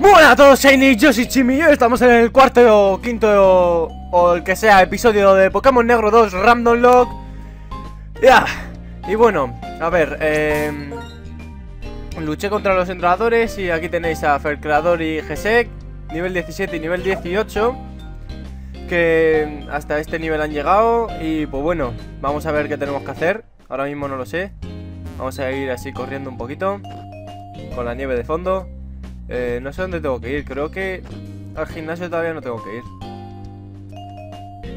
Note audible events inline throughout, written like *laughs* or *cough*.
Hola a todos, Shiny, yo soy Chimi y hoy estamos en el cuarto o quinto o, el que sea episodio de Pokémon Negro 2 Random Lock. Ya, y bueno, a ver, eh, luché contra los entrenadores y aquí tenéis a Fercreador y Gesek, nivel 17 y nivel 18 Que hasta este nivel han llegado y pues bueno, vamos a ver qué tenemos que hacer, ahora mismo no lo sé. Vamos a ir así corriendo un poquito, con la nieve de fondo eh, no sé dónde tengo que ir, creo que al gimnasio todavía no tengo que ir.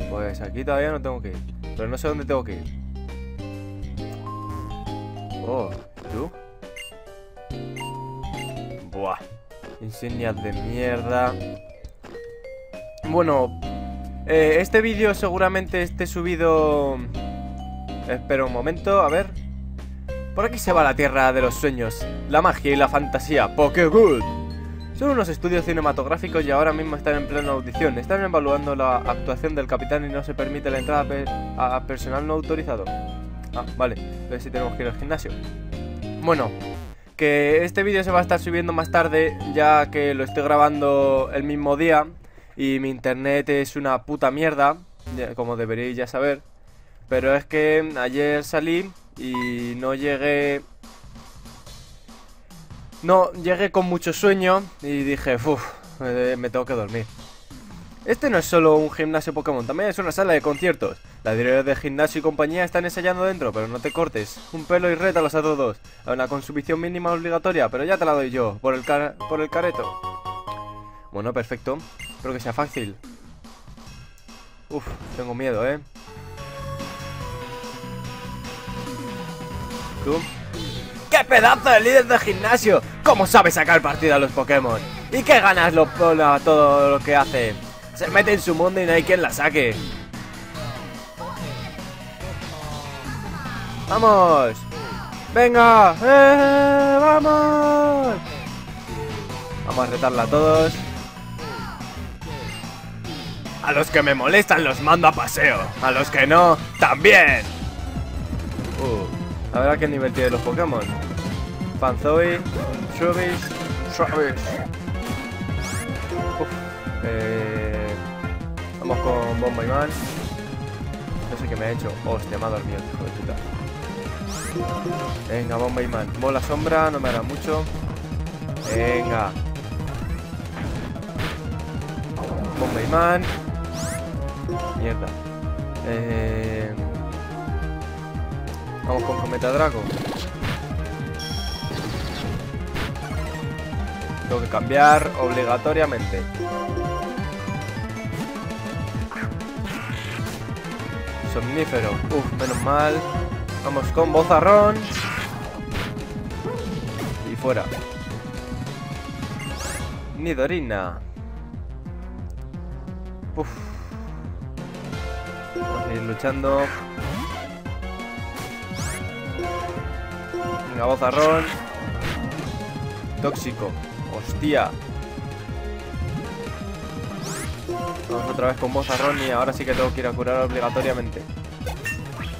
Pues aquí todavía no tengo que ir, pero no sé dónde tengo que ir. Oh, ¿tú? Buah, insignias de mierda. Bueno, eh, este vídeo seguramente esté subido... Espera un momento, a ver. Por aquí se va la tierra de los sueños, la magia y la fantasía. ¡Pokégood! Son unos estudios cinematográficos y ahora mismo están en plena audición. Están evaluando la actuación del capitán y no se permite la entrada a, personal no autorizado. Ah, vale. Entonces sí tenemos que ir al gimnasio. Bueno, que este vídeo se va a estar subiendo más tarde, ya que lo estoy grabando el mismo día y mi internet es una puta mierda, como deberíais ya saber. Pero es que ayer salí y no llegué no, llegué con mucho sueño y dije, uff, me tengo que dormir. Este no es solo un gimnasio Pokémon, también es una sala de conciertos. La directora de gimnasio y compañía están ensayando dentro, pero no te cortes. Un pelo y rétalos a todos. A una consumición mínima obligatoria, pero ya te la doy yo, por el, por el careto. Bueno, perfecto. Espero que sea fácil. Uf, tengo miedo, ¿eh? ¿Tú? ¡Qué pedazo de líder de gimnasio! ¿Cómo sabe sacar partido a los Pokémon? ¿Y qué ganas lo a todo lo que hace? Se mete en su mundo y no hay quien la saque. ¡Vamos! ¡Venga! ¡Eh! ¡Vamos! Vamos a retarla a todos. A los que me molestan los mando a paseo. A los que no, también. Uh. A ver a qué nivel tiene los Pokémon. Panzoid, Travis, Travis. Eh, vamos con Bomba Man. No sé qué me ha hecho. Hostia, me ha dormido, hijo de puta. Venga, Bomba Man. Mola sombra, no me hará mucho. Venga. Bomba Man. Mierda. Eh... Vamos con Cometa Draco. Tengo que cambiar obligatoriamente. Somnífero. Uf, menos mal. Vamos con Bozarrón. Y fuera. Nidorina. Uf. Vamos a ir luchando. Venga, bozarrón. Tóxico. Hostia. Vamos otra vez con bozarrón y ahora sí que tengo que ir a curar obligatoriamente.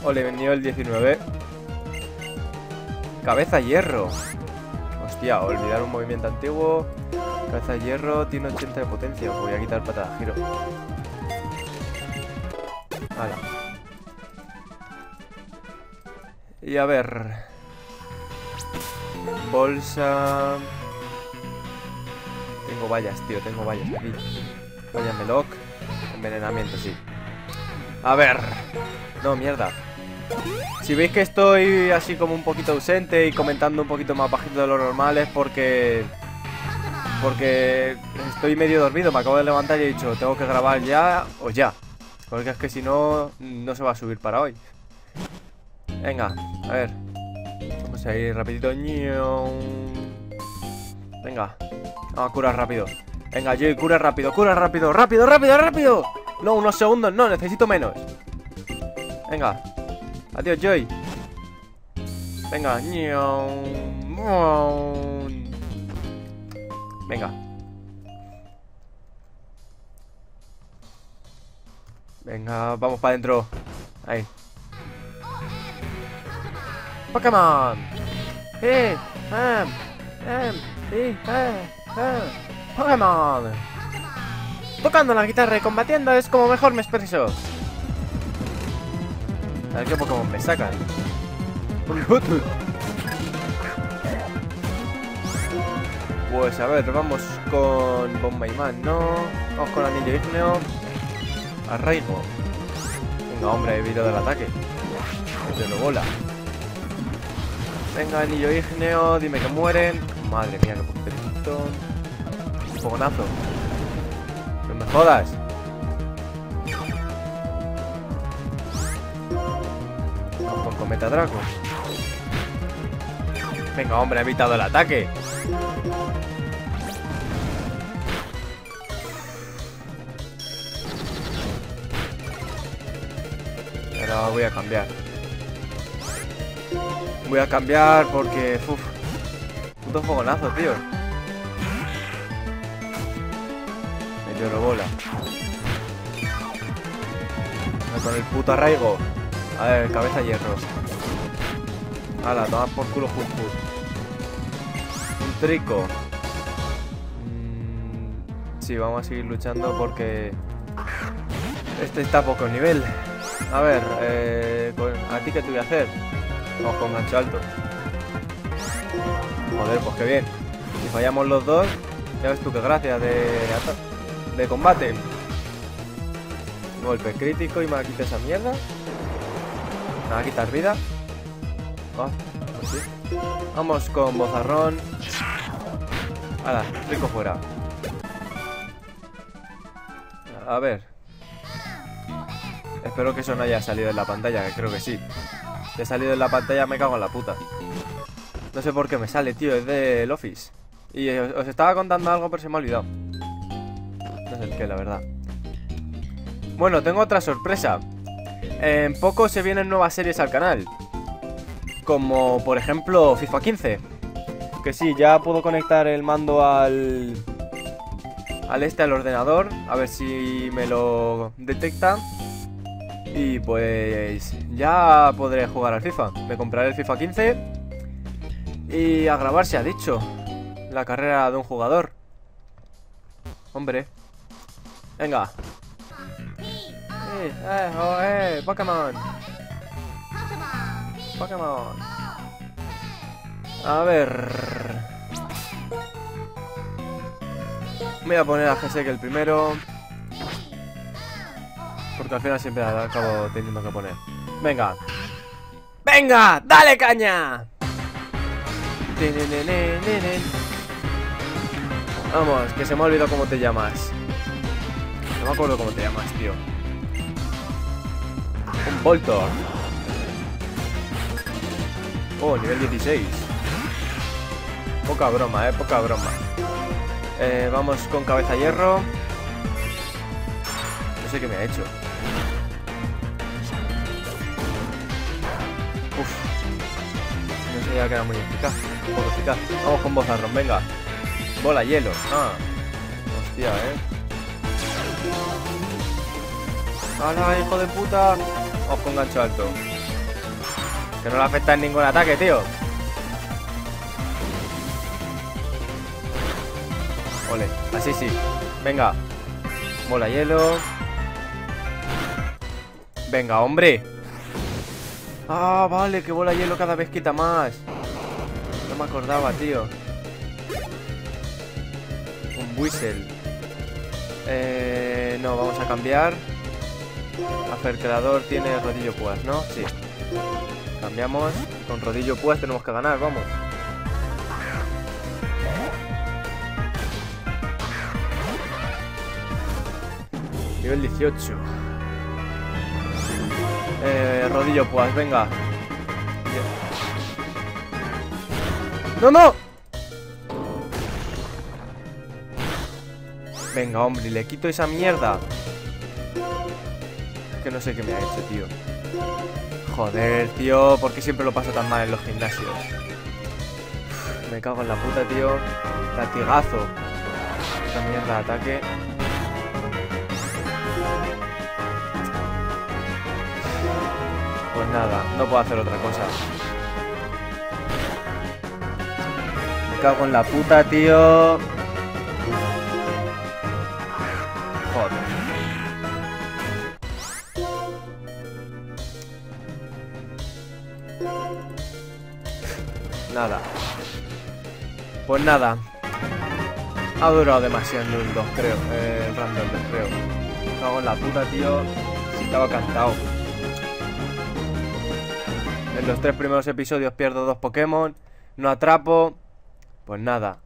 Ole, nivel 19. Cabeza hierro. Hostia, olvidar un movimiento antiguo. Cabeza hierro tiene 80 de potencia. Voy a quitar patada giro. Vale. Y a ver. Bolsa... Tengo vallas, tío, tengo vallas aquí. Vaya meloc. Envenenamiento, sí. A ver. No, mierda. Si veis que estoy así como un poquito ausente y comentando un poquito más bajito de lo normal es porque... Porque estoy medio dormido, me acabo de levantar y he dicho, tengo que grabar ya o ya. Porque es que si no, no se va a subir para hoy. Venga, a ver. Vamos a ir rapidito. Venga. Vamos a curar rápido. Venga, Joy, cura rápido, cura rápido, rápido, rápido, rápido. No, unos segundos, no, necesito menos. Venga. Adiós, Joy. Venga. Venga. Venga, vamos para adentro. Ahí. Pokémon. Hey, um, um, hey, uh, Pokémon. Tocando la guitarra y combatiendo es como mejor me expreso. A ver qué Pokémon me sacan. *laughs* Pues a ver, vamos con Bombayman, ¿no? Vamos con Anillo Igneo. Arraigo. Venga, hombre, he evitado el ataque. Se lo bola. Venga, Anillo Igneo, dime que mueren. Madre mía, qué poquito. Fogonazo. No me jodas. Vamos con Cometa Draco. Venga, hombre, ha evitado el ataque. Ahora voy a cambiar. Voy a cambiar porque... Uf, puto fogonazo, tío. Me lloro bola. Con el puto arraigo. A ver, cabeza hierro. Hala, toma por culo Hut. Un trico. Mm, sí, vamos a seguir luchando porque... Este está a poco nivel. A ver, eh, ¿a ti qué te voy a hacer? Vamos con gancho alto. Joder, pues qué bien. Si fallamos los dos, ya ves tú qué gracia de, de combate. Golpe crítico y me va a quitar esa mierda. Me va a quitar vida. Ah, pues. Vamos con bozarrón. Hala, rico fuera. A ver. Espero que eso no haya salido en la pantalla, que creo que sí. Si ha salido en la pantalla me cago en la puta. No sé por qué me sale, tío, es del Office. Y os estaba contando algo, pero se me ha olvidado. El qué, la verdad. Bueno, tengo otra sorpresa. En poco se vienen nuevas series al canal. Como por ejemplo FIFA 15. Que sí, ya puedo conectar el mando al... Al este, al ordenador. A ver si me lo detecta. Y pues ya podré jugar al FIFA. Me compraré el FIFA 15. Y a grabar se ha dicho. La carrera de un jugador. Hombre. Venga. Eh, eh, oh, eh, Pokémon. Pokémon. A ver. Voy a poner a que el primero. Porque al final siempre acabo teniendo que poner. Venga. ¡Venga! ¡Dale caña! Vamos, que se me ha olvidado cómo te llamas. No me acuerdo cómo te llamas, tío. Un Voltor. Oh, nivel 16. Poca broma, eh, poca broma. Eh, vamos con cabeza hierro. No sé qué me ha hecho. Uf. No sabía que era muy eficaz. Un poco eficaz. Vamos con bozarrón, venga. Bola hielo. Ah. Hostia, eh. ¡Hala, hijo de puta! Vamos con gancho alto. Que no le afecta en ningún ataque, tío. Ole, así sí. Venga. Bola hielo. Venga, hombre. Ah, vale, que bola hielo cada vez quita más. No me acordaba, tío. Un whistle. Eh, no, vamos a cambiar. Afercrador tiene rodillo pues, ¿no? Sí. Cambiamos. Con rodillo pues tenemos que ganar, vamos. Nivel 18. Eh, rodillo pues, venga. ¡No, no! Venga, hombre, le quito esa mierda. Que no sé qué me ha hecho, tío. Joder, tío, ¿por qué siempre lo paso tan mal en los gimnasios? Me cago en la puta, tío. Latigazo. Esta mierda de ataque. Pues nada, no puedo hacer otra cosa. Me cago en la puta, tío. Nada. Pues nada. Ha durado demasiado el 2, creo. Eh, random, creo. Cago en la puta, tío. Si estaba cantado. En los tres primeros episodios pierdo dos Pokémon. No atrapo. Pues nada.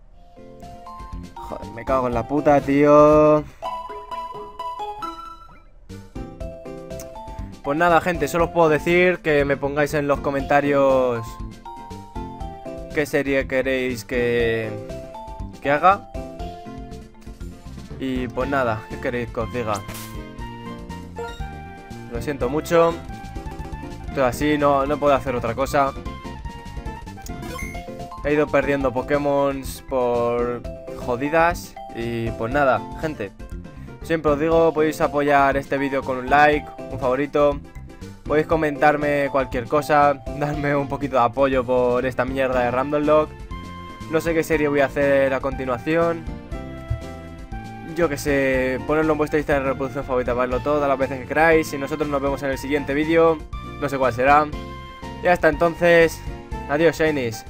Joder, me cago en la puta, tío. Pues nada, gente, solo os puedo decir que me pongáis en los comentarios qué serie queréis que, que haga. Y pues nada, ¿qué queréis que os diga? Lo siento mucho. Estoy así, no, no puedo hacer otra cosa. He ido perdiendo Pokémon por jodidas. Y pues nada, gente. Siempre os digo, podéis apoyar este vídeo con un like, un favorito. Podéis comentarme cualquier cosa, darme un poquito de apoyo por esta mierda de Random Log. No sé qué serie voy a hacer a continuación. Yo que sé, ponerlo en vuestra lista de reproducción favorita, verlo todas las veces que queráis. Y nosotros nos vemos en el siguiente vídeo. No sé cuál será. Y hasta entonces, adiós Shinies.